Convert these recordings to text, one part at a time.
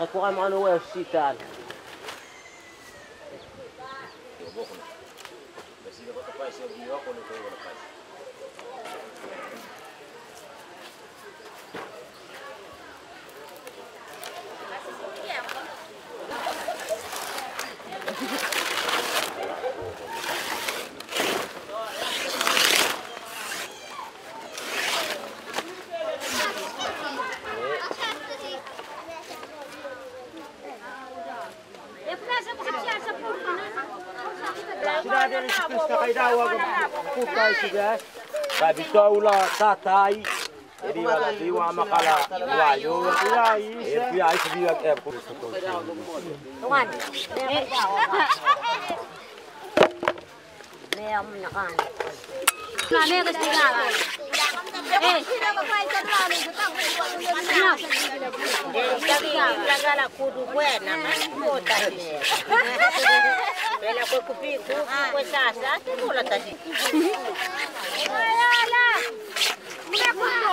هتوقع معانا هو الشيء تعالى بس إذا بقى هذا Eh, ayala. Muna kundo.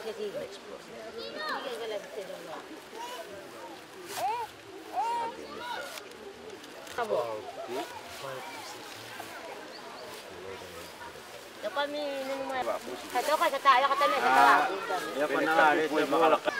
Ay tena kay tena no. Eh oko ko kala. Eko ya oko. kami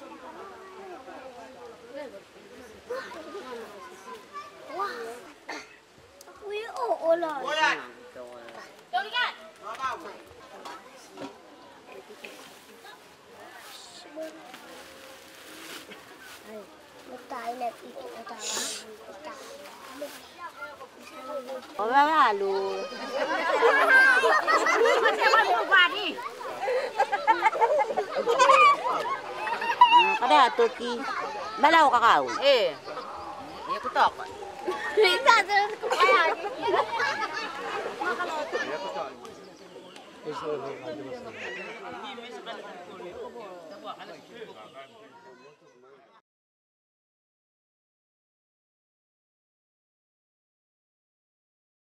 wayo. Eh ika ko bitago la si makahalag. Wala lalo. Kada tuki. Balaw kakao. Eh. 林咋子哎呀？你？